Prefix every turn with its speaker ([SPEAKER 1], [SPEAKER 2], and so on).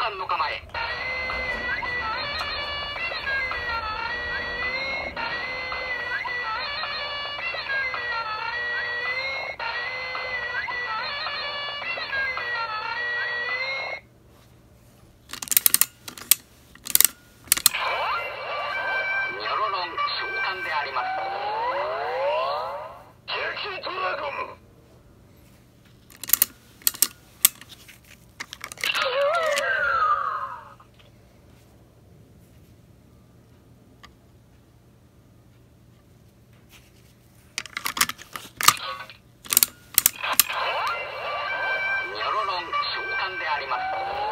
[SPEAKER 1] 間の構え。であります。